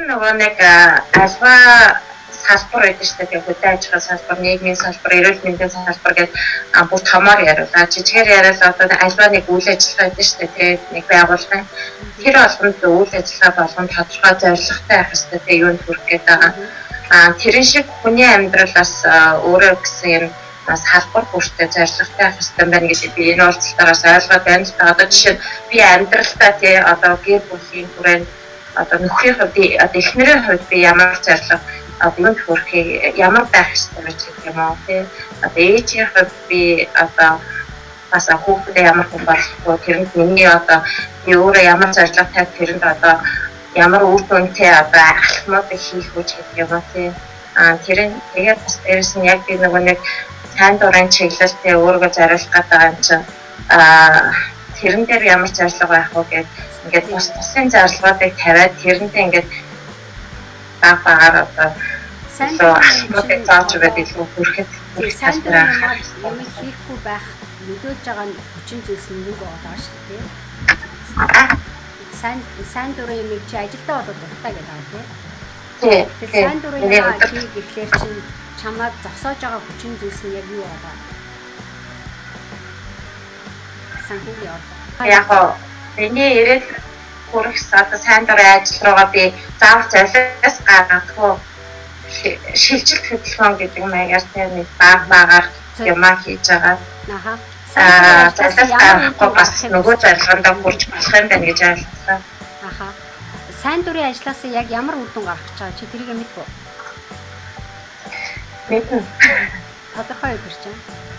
нь нөгөө нэг альва салбар байдаг шүү дээ. Хөдөө аж ахуйн салбар, нийгмийн салбар, эрүүл мэндийн салбар гэдэг бүр томоор яриулаа. Жижигээр яриад одоо альва нэг үйл ажиллагаа байдаг шүү дээ. Тэгээд нэг байгууллагын тэр болгонд үйл ажиллагаа болгон тодорхой зорилготой байх хэрэгтэй. Тэгээд юунд хүрэх гээд байгаа. Аа тэрэн шиг хүний амьдрал бас өөрөө гэсэн юм бас халбар бүртээ зорилготой байх хэрэгтэй байна гэдэг би энэ уулзалтаараас ойлгоод байна л да. Одоо жишээ би амьдралдаа тий одоо гэр бүлийн хүрээнд одоо нөхрийн хувьд одоо эхнэрийн хувьд би ямар зорилго одоо юунд хүрэхийг ямар байх ёстой гэж юм уу тий? Одоо ээжийн хувьд би одоо бас хүүхдээ ямар хүн болох вэ тэрэнд миний одоо би өөрөө ямар зорилго тавьж тэрэнд одоо ямар үр дүнтэй одоо ахлахмууд хийх үү гэх юм уу тий? А тэрэн тэгээд бас дээрэс нь яг би нөгөө нэг сайн дурын чиглэлтэй өөрийгөө зориулах гэдэг юм чинь а тэрэн дээр ямар зорилго байх вэ гэдэг ингээд бас тусын зорилгоодыг тавиад тэрнтэй ингээд баг багаар одоо сайн асуудыг зааж өгöd илүү хүрэхэд сайн дурын юм хийхгүй байх нөлөөлж байгаа хүчин зүйлс нь юу байгаа шүү дээ сайн сайн дурын юм чи ажилдаа болоод дуртай гэдэг аа тийм. Тий сайн дурын юм хийх гэхлээр чинь чамайг зогсоож байгаа хүчин зүйлс нь яг юу байгаа? Санхүү яваа. Яг гоо миний ирээд хүрэх одоо сайн дурын ажил руугаа би заавал залиас гаргахгүй шилжилт хөдөлгөөн гэдэг маягаар тийм нэг баг багаар юмаа хийж байгаа. Аха. Аа залиас гаргахгүй бас нөгөө зорилгонд хүрч болох юм байна гэж ойлгосон. Аха. Сайн дурын ажлаас яг ямар үр дүн гаргах гэж байгаа чи тэрийг мэдвэ? Мэднэ. Тодорхой өгөр чинь.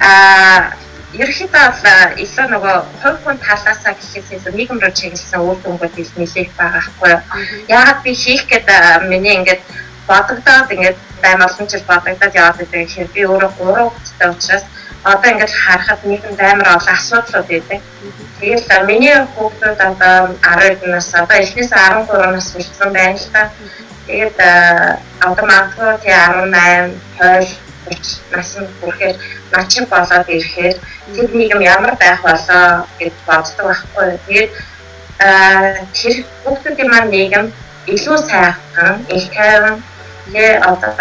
Аа, ерөнхийдөө бол илүү нөгөө хувь хүн талаасаа гэхээс илүү нийгэм рүү чиглэсэн үр дүнгууд их нэлээх байгаа хгүй юу. Яагаад би хийх гээд миний ингээд бодогдоод ингээд байн олон жил бодогдоод яваад байдаг гэхээр би өөрөө гурав хүүхэдтэй учраас одоо ингээд харахад нийгэмд амар олон асуудлууд байдаг. Тэгэл миний хүүхдүүд одоо 12 нас одоо эхнээс 13 нас хүрсэн байна л та. Тэгээд одоо магадгүй тий 18 20 30 наснд хүрэхээр начин болоод ирэхээр тэр нийгэм ямар байх болоо гэж боддог байхгүй. Тэгээд тэр хүмүүсийн маань нийгэм илүү сайхан, их тайван тэгээ одоо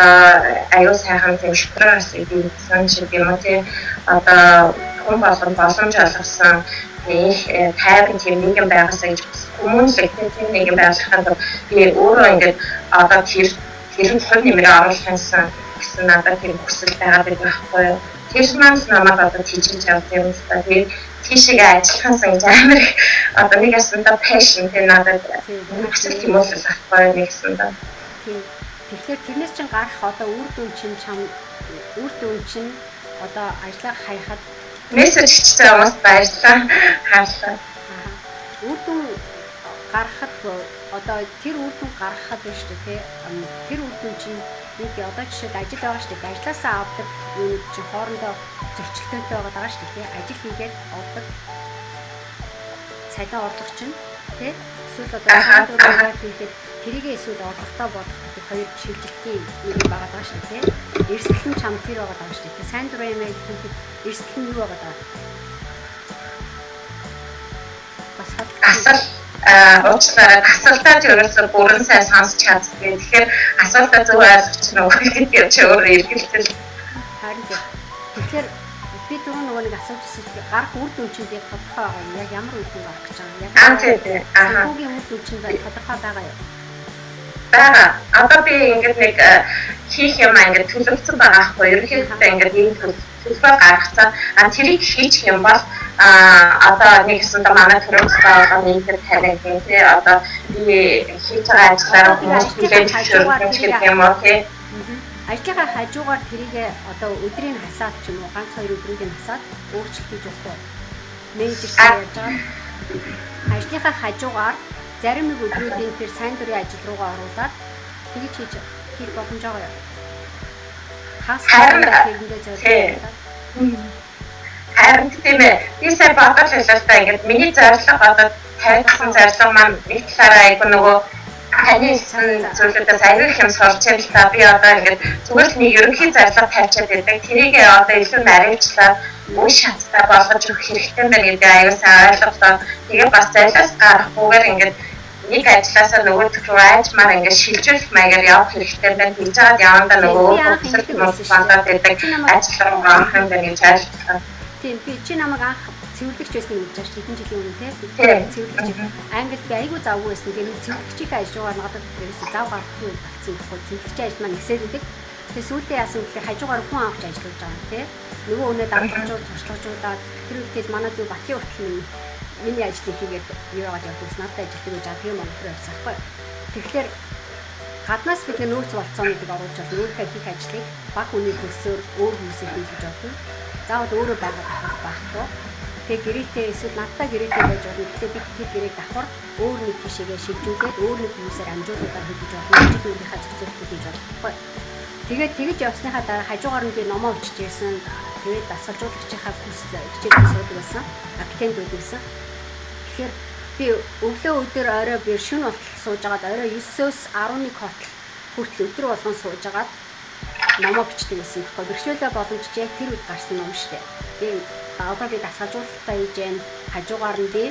аюу сайхан тийм шутраас идсэн шиг юм тий. Одоо хүн болгон боломж олгосон их тайван тийм нийгэм байгаасаа гэж хүмүүс их тийм нийгэм байхад би өөрөө ингээд одоо тэр тэр нь хувь нэмрээ оруулахсан гэсэн надад тэр хүсэл байгаа байх байхгүй юу. Тэр маань намайг одоо тийчилж явах юм байна. Тэгээд тийшээ ажиллахаас ингэж амар их одоо нэг ясандаа passion тэр надад хүсэл юм уу байхгүй юу нэгсэн даа. Тэгэхээр тэрнээс чинь гарах одоо үр дүн чинь чам үр дүн чинь одоо ажиллах хаяхад мессеж хийчихсэн хүмүүс баярлалаа. Хаалаа. Үр дүн гаргахад одоо тэр үр дүн гаргахад байна шүү дээ тий. Тэр үр дүн чинь нэг одоо жишээд ажил байгаа шүү дээ. Ажлаасаа авдаг юм чинь хоорондоо зөрчилтөнтэй байгаа шүү дээ тий. Ажил хийгээд авдаг цалин орлого чинь тий. Эсвэл одоо хаан дөрөөр хийгээд тэрийгээ эсвэл орлоготой болох гэдэг хоёр шилжилтийн нэг юм байгаа даа шүү дээ. Эрсдэл нь чам тэр байгаа даа шүү дээ. Сайн дурын юм хийхэд эрсдэл нь юу байгаа даа? Бас асар уучлаарай асуултаа ч ерөөсөө бүрэн сайн сонсч чаддгүй. Тэгэхээр асуултаа зөв ойлгоч нөгөө гэдэг чи өөрөө эргэлтэл. Харин тэгэхээр би түрүү нөгөө нэг асууж ирсэн гарах үр дүн чинь яг тодорхой байгаа юм. Яг ямар үр дүн гарах гэж байгаа юм. Яг Аа тийм. Аа. Үгийн үр дүн чинь тодорхой байгаа юу? Бага. Одоо би ингээд нэг хийх юм ингээд төлөвлөсөн байгаа аахгүй. Ерөнхийдөө ингээд ийм төлөвлөгөө гаргацсан. А тэрийг хийчих юм бол а одоо нэгсэн дэ манай төрөлсөй одоо нэг тарих юм тий. Одоо би хийж байгаа ажлаараа хүмүүс хүлээж зөвшөөрөх юм уу тий. Ажлынхаа хажуугаар тэрийг одоо өдрийн хасаад ч юм уу ганц хоёр өдрийн хасаад өөрчлөлт хийж болох менежертэй яаж байгаа. Ажлынхаа хажуугаар зарим нэг өдрүүдийн тэр сайн дурын ажил руугаа оруулаад тэгж хийж хийх боломж байгаа юу хас тэрэндээ зориулдаг харин тийм ээ. Би сая бодож та ингээд миний зорилго одоо тавьсан зорилго маань нэг талаараа айгу нөгөө таны зүйлүүдээс аюул их юм сурч байл та би одоо ингээд зүгээр л нэг ерөнхий зорилго тавьчаад байдаг. Тэрийг одоо илүү наривчлаа үе шаттай болгож өгөх хэрэгтэй байна гэдэг аюул сайн ойлголоо тэгээ бас зайлаас гарахгүйгээр ингээд нэг ажилласаа нөгөөдөх рүү айжмаар ингээд шилжүүлэх маягаар явах хэрэгтэй байна. Тэгж жаад явандаа нөгөө хөсөлт мөн болоод байдаг ажил руу орох юм байна гэж ойлгосон. Тийм би чи намайг анх цэвэрлэгч байсан гэж байна хэдэн жилийн өмнө те. Цэвэрлэгч англи би айгүй завгүй байсан. Тийм цэвэрлэгчийн ажлаар надад ерөөсөө зав гарахгүй багцсан гэхгүй цэвэрлэгчийн ажил маань ихсээд идэг тэгээ сүүлдээ яасан гэхээр хажуугаар хүн авч ажиллаж байгаа те. Нөгөө өнөө дарамжууд туршлагажуудаад тэр үедээ манад юу Батын уртлын миний ажлыг хийгээд юу яваад явдаг надад ажилтдаг гэж адгийн монитор байсан байхгүй. Тэгэхээр гаднаас бид нөөц болцоонуудыг оруулж бол өөрийнхөө хийх ажлыг баг үний төлсөөр өөр хүмүүсээр хийж болно заавал өөрөө байгаад байхгүй Тэгээ гэрээтэй эсвэл надтай гэрээтэй байж болно. Гэтэ бид тэр гэрээг давхар өөр нэг тишээгээ шилжүүлээд өөр нэг хүмүүсээр амжуулуудаар хийж болно. Бид өөрийнхөө зөвцөлтөд хийж болохгүй. Тэгээд тэгэж явсныхаа дараа хажуугаар нь би номоо өчж ирсэн. Тэгээд дасгалжуулагчийнхаа курс хичээл суудаг байсан. Академид үзсэн. Тэгэхээр би өглөө өдөр орой би шөнө болтол сууж агаад орой 9-өөс 11 хотл хүртэл өдөр болгон сууж агаад номоо бичдэг гэсэн. Тэгэхээр бэрхшээлээ боломж яг тэр үед гарсан ном шүү дээ. Би одоо би дасгалжуулалтаа хийж гэн хажуугаар нь би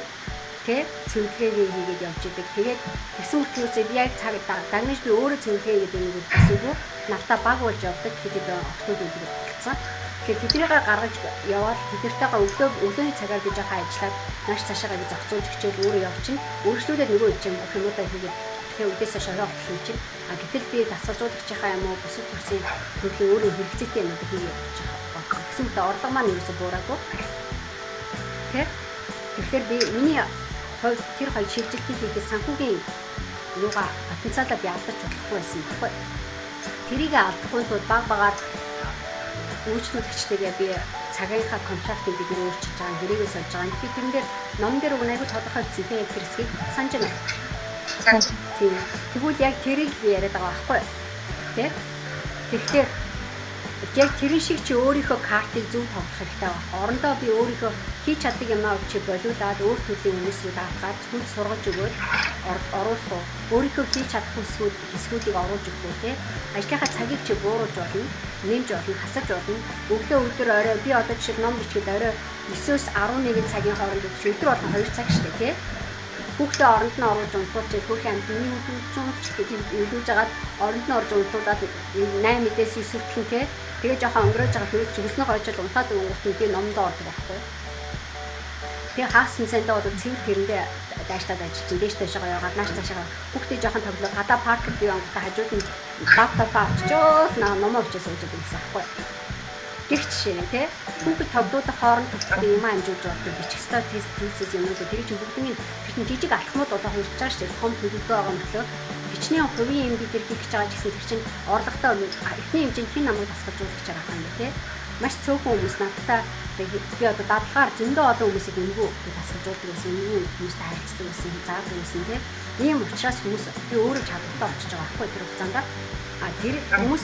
тэ цэвэрлэгээ хийгээд явж идэг. Тэгээд тэгсэн мөртлөөсөө би яг цаг дагнаж би өөрөө цэвэрлэгээ хийгээд байгааг нь асуугүй. Нартаа баг болж явдаг. Тэгээд октод үлдэх болсон. Тэгэхээр тэднийг гаргаж яваад тэднэртэйгээ өглөө өглөөний цагаар би жоохон ажиллаад нааш цаашаагаа би зохицуулж хичээл өөрөө явчихна. Өөрчлөлтөд нөгөө юм юмудаа хийгээд тэгээ үдээсээ шороо юм чинь. А гэтэл би дасгалжуулагчийнхаа юм уу бусад төрлийн төрлийн өөрөө хэрэгцээтэй юм хийгээд явчих гэсэн мэт орлого маань ерөөсө буураагүй. Тэгэхээр тэгэхээр би миний тэр хоёр шилжилтийг хийхэд санхүүгийн юугаа потенциалаа би алдаж болохгүй байсан байхгүй. Тэрийг алдахгүй тул баг багаар үйлчлүүлэгчтэйгээ би цагийнхаа контрактыг бид нэр өөрчилж байгаа гэрээгээ сольж байгаа. Би тэрэн дээр ном дээр айгүй тодорхой хэлсэн тийм тэр хэсгийг санаж байна. Тийм. Тэгвэл яг тэрийг би яриад байгаа байхгүй. Тэ? Тэгэхээр яг тэрэн шиг чи өөрийнхөө картыг зөв тоглох хэрэгтэй байна. Орондоо би өөрийнхөө хийж чаддаг юмаа чи болиулаад өөр төрлийн хүмүүсийг авахад хүн сургаж өгөөд оруулах уу. Өөрийнхөө хийж чадах хэсгүүд хэсгүүдийг оруулж өгөх үү те. Ажлынхаа цагийг чи бууруулж болно, нэмж болно, хасаж болно. Өглөө өдөр орой би одоо жишээ ном бичгээд орой 9-өөс 11 цагийн хооронд өдөр болгон 2 цаг штэ те хүүхдээ оронд нь оруулж унтуулж хүүхийн амьтны үдүүлж үдүүлж жагаад оронд нь орж унтуулаад 8 мэдээс 9 хүртэл те. Тэгээ жоохон өнгөрөөж байгаа хэрэг чигснээ гойчод унтаад өнгөртөө би номдоо ордог байхгүй. Тэгээ хаасан сандаа бол цэвэр тэрэндээ дайштаад ажиллаж чинь дээш дэшээ яваад нааш цаашаа хүүхдээ жоохон тоглоо. Гадаа паркт бий ангата хажууд нь лаптоп авчиж номоо өчөөс сууж гэсэн байхгүй гих жишээ нь тий хүүхэд тоглоодох хооронд төгсгөл юм амжуулж болдог бичих стат тест хийсээс юм уу чинь бүгдийн тэр жижиг алхмууд одоо хурж байгаа шүү дээ том төлөвлөгөө байгаа мөртлөө хичнээн хувийн юм бид нар хийх гэж байгаа гэсэн тэр чинь орлоготой эхний хэмжээнд хин намайг тасгалжуулах гэж байгаа юм тий маш цөөхөн хүмүүс надтай би одоо дадлахаар зөндөө олон хүмүүсийг өнгөө тасгалжуулдаг гэсэн өнгөө хүмүүстэй харилцдаг гэсэн заадаг гэсэн тий ийм учраас хүмүүс би өөрөө чадвартай болчихж байгаа байхгүй тэр хугацаанд а тэр хүмүүс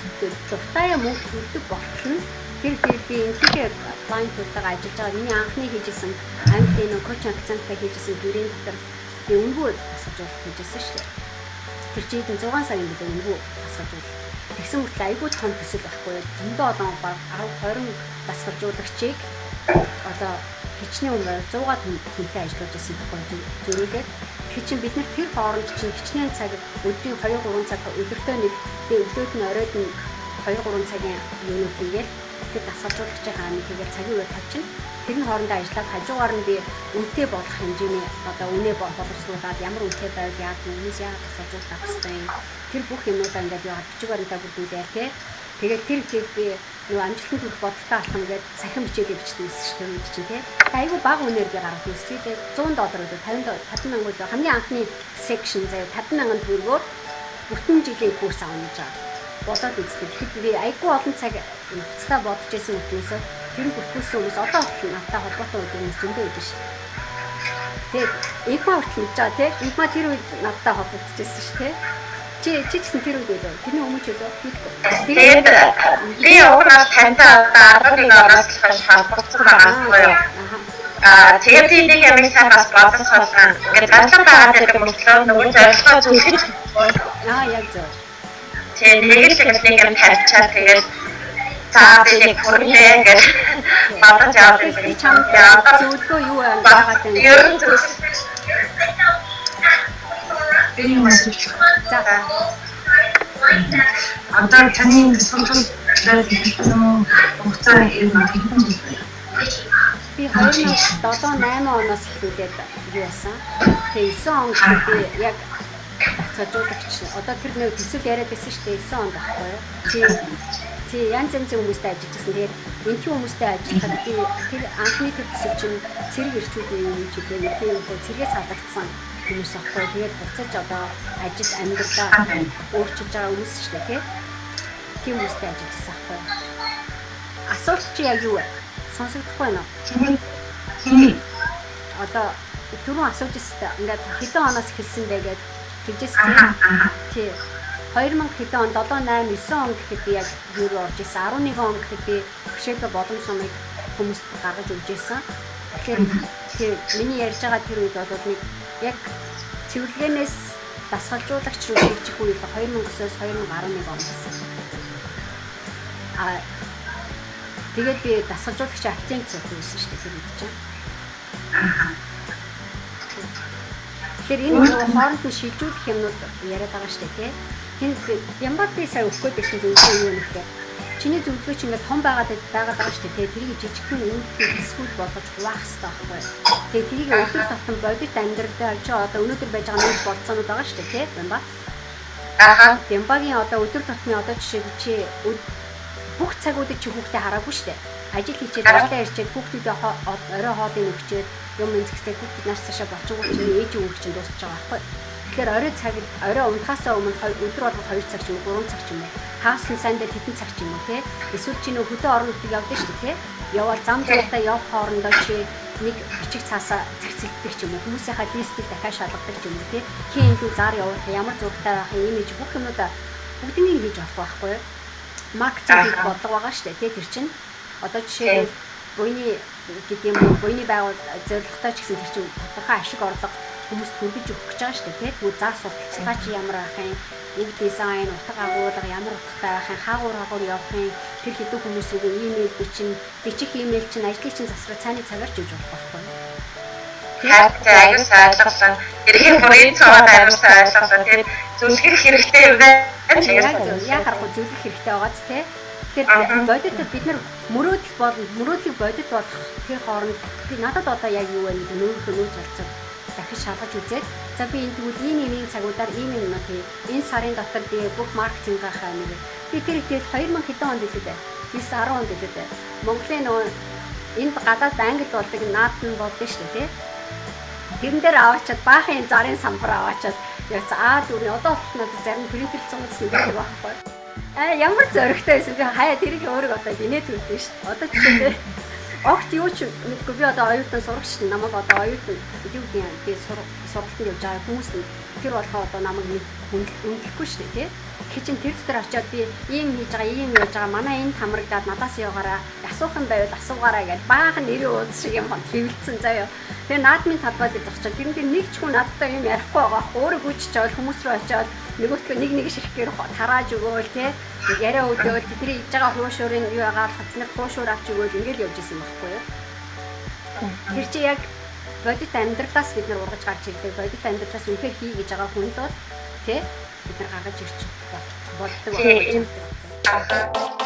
юм уу хүрдэг болтол нь Тэр дээр би интигээ клиентуудтайгаа ажиллаж байгаа. Миний анхны хийжсэн англи нөө коуч акценттай хийжсэн бүрийн дотор би өнгөө асууж болох хийжсэн шүү дээ. Тэр чинь 6 сарын үед өнгөө асууж бол тэгсэн мэт айгүй том төсөл байхгүй. Зөндөө олон баг 10 20 дасгалжуулагчийг одоо хичнээн өмнө 100-аад хүнтэй ажиллаж байсан байхгүй зөрүүгээд тэгэхээр чинь бид нар тэр хооронд чинь хичнээн цаг өдрийн 2 3 цаг өдөртөө нэг би өглөөд нь оройд нь 2 3 цагийн юунууд хийгээл тэр дасгалжуулагчийн хааны тэгээд цагийн үеэр тавьчихна. Тэр нь хоорондоо ажиллаад хажуугаар нь би үнэтэй болох хэмжээний одоо үнэ боловсруулаад ямар үнэтэй байв яа түүнээс яа дасгалжуулах австай. Тэр бүх юмудаа ингээд яа бичиг баримтаа бүрдүүлээ те. Тэгээд тэр ихийг би нөгөө амжилтанд хүрэх бодолтой алхам гэдэг сахин бичээгээ бичдэг байсан шүү дээ чинь тий. Айгу баг үнээр би гаргаж үзтээ тий 100 доллар үү 50 50 мянган доллар хамгийн анхны section заяа 50 мянган төгрөгөөр бүтэн жилийн курс авах гэж байгаа бодоод үзтээ. Тэгэхэд би айгүй олон цаг уцтаа бодож исэн үгнээс тэр бүртгүүлсэн хүмүүс одоо хүртэл надтай холбоотой хүмүүс зөндөө байдаг ш. Тэгээд игма хүртэл мэдж байгаа тий. Игма тэр үед надтай холбогдчихсэн ш тий. Чи чи гэсэн тэр үед үү? Тэрний өмнө ч үү? Тэгээд би уунаас тантай одоо 11 оноос хойш холбогдсон байгаа юм. Аа тэгээд энийг ямар сайн бас бодсон. Ингээд ганцхан байгаа гэдэг мөртлөө нөгөө зорилгоо зүлгэж Аа яг зөв. Тэгээд тэгэл нэг юм тавьчаа тэгээд цаа би нэг хүрнэ гэж бодож яваад би чамд зөвлөгөө юу байгаад байна? Ер нь зөвс. Би юм асууж байна. За. Одоо таны сонсон хугацаа юм хэвэн би 2007 8 оноос эхлүүлээд юу яасан. Тэгээ 9 онд би яг цажуулагч одоо тэр нэг төсөл яриад байсан шүү дээ 9 онд байхгүй юу. Тий Тий янз янзын хүмүүстэй ажиллажсэн. Тэгээд энэхүү хүмүүстэй ажиллахад би тэр анхны тэр төсөв чинь цэрэг ирчүүдийн юм чиглэл нэг юм цэргээ цаадагдсан хүмүүс аахгүй. Тэгээд буцаж одоо ажил амьдралаа өөрчилж байгаа хүмүүс шүү дээ тий. Тийм хүмүүстэй ажиллажсэн аахгүй. Асуулт чи яг юу вэ? Сонсогдохгүй байна уу? Одоо түрүүн асууж өстэй ингээд хэдэн оноос эхэлсэн бэ гэж хэлжээс тий. Тий 2000 хэдэн он 7 8 9 он гэхэд би яг юу орж исэн 11 он гэхэд би бишэлбэ боломж сумыг хүмүүст гаргаж өгч исэн. Тэгэхээр тэр миний ярьж байгаа тэр үед бол нэг яг цэвэрлэгээс дасгалжуулагч руу шилжих үед 2009-оос 2011 он гэсэн. А тэгээд би дасгалжуулагч актинг цогт байсан шүү дээ тэр үед чинь. Тэгэхээр энэ нөгөө хооронд нь шилжүүлэх юмнууд яриад байгаа шүү дээ тий. Тэнд ямбат би сая өгөхгүй байсан зүйл юу нөхтэй. Чиний зөвлөгөө чи ингээд том байгаад байгаа шүү дээ. Тэрийг жижигхэн өнгөтэй эсгүүл болгож хуваах хэрэгтэй байхгүй. Тэгээ тэрийг өдөр тутам бодит амьдралдаа чи одоо өнөөдөр байж байгаа нэг болцоонууд байгаа шүү дээ. Тийм ба. Аа. Ямбагийн одоо өдөр тутмын одоо жишээ чи бүх цагуудыг чи хүүхдээ хараагүй шүү дээ. Ажил хийчээд ажиллаа ирчээд хүүхдүүдээ орой хоолыг өгчээд юм энзэгсээ хүүхдүүд нааш цаашаа бочгоо чи ээж өгөх чинь дуусч байгаа байхгүй. Тэгэхээр орой цаг орой унтахаасаа өмнө өдөр болгон 2 цаг ч юм уу 3 цаг ч юм уу. Хаасан сандаа тэдэн цаг ч юм уу те эсвэл чи нөө хөдөө орон нутгийг явдаг шүү дээ те явал зам зургатаа явах хоорондоо чи нэг бичиг цаасаа цагцэлдэг ч юм уу хүмүүсийнхаа листийг дахиад шалгадаг ч юм уу те хин илүү зар явах ямар зургатаа байх имиж бүх юмудаа бүгднийг хийж авах байхгүй. Юу маркетинг бодлого байгаа шүү дээ те тэр чинь одоо жишээ буйны гэдэг юм уу буйны байгуул зорилготой ч гэсэн тэр чинь тодорхой ашиг орлого хүмүүст хүргэж өгөх гэж байгаа шүү дээ. Тэгвэл зар сурталчилгаа чи ямар байх юм, нэг дизайн, утга агуулга ямар утгатай байх юм, хаагуур хаагуур явах юм, тэр хэдэн хүмүүсийг имэйл бичин, бичих имэйл чинь ажлыг чинь засвар цааны цагаар ч үж болох байхгүй? Тэгэхээр аюул сайжруулсан. Тэрхэр бүрийн цаад аюулсаа ойлгосон. Тэр зүлгэх хэрэгтэй юм байна. Яг харахгүй зүлгэх хэрэгтэй байгаа ч тийм. Тэгэхээр бодит бид нар мөрөөдөл бол мөрөөдлийг бодит болох тэр хооронд би надад одоо яг юу вэ гэдэг нөөхөө нөөц болцсон дахиж шалгаж үзээд за би энэ тэгвэл ийм ийм цагуудаар ийм юм аа тий энэ сарын дотор би бүх маркетингийнхаа нэг би тэр ихэд 2000 хэдэн онд хэлээд бай. Би 10 онд хэлээд бай. Монголын нөгөө энд гадаад англи болдог наад нь болдог шүү тий. Тэрэн дээр аваачаад баахан зарын самбар аваачаад яц аа дүүрээ одоо бол надад зарим принтер цугц нэг байх байхгүй. Аа ямар зөрөгтэй байсан? Би хаяа тэрийг өөрөө одоо инээд үлдээ шүү. Одоо жишээ огт юу ч мэдгүй. Би одоо оюутан сурагч намайг одоо оюутан юу гэдэг юм би сургалтанд явж байгаа хүмүүс нь тэр болохоо одоо намайг нэг хүндлэхгүй шүү дээ тий Гэвч тэр дотор очиод би ийм хийж байгаа ийм яаж байгаа манай энэ хамрагдаад надаас яваараа асуух юм байвал асуугаараа гэж баахан нэрийн ууз шиг юм хэвлэлсэн заяа Тэгээ наадмын талбайд зогсчод тэр нь нэг ч хүн надтай юм ярихгүй байгаа. Өөрөө гүйчих чавал хүмүүс рүү очиод нөгөөтгөө нэг нэг ширхгээр тарааж өгөөл те яриа өдөөл тэдний иж байгаа хуушуурын юу яагаад хатнах хуушуур авч өгөөл ингээл явж исэн байхгүй юу. Тэр чи яг бодит амьдралаас бид нар ургаж гарч ирдэг. Бодит амьдралаас үнэхээр хий гэж байгаа хүнд бол тий бид нар гаргаж ирчих болдог. Ахаа